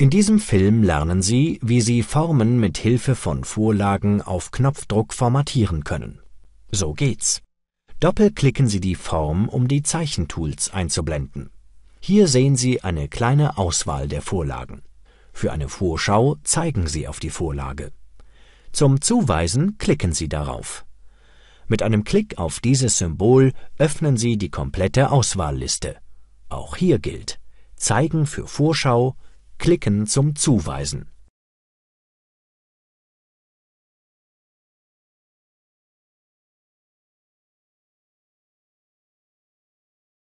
In diesem Film lernen Sie, wie Sie Formen mit Hilfe von Vorlagen auf Knopfdruck formatieren können. So geht's. Doppelklicken Sie die Form, um die Zeichentools einzublenden. Hier sehen Sie eine kleine Auswahl der Vorlagen. Für eine Vorschau zeigen Sie auf die Vorlage. Zum Zuweisen klicken Sie darauf. Mit einem Klick auf dieses Symbol öffnen Sie die komplette Auswahlliste. Auch hier gilt Zeigen für Vorschau, Klicken zum Zuweisen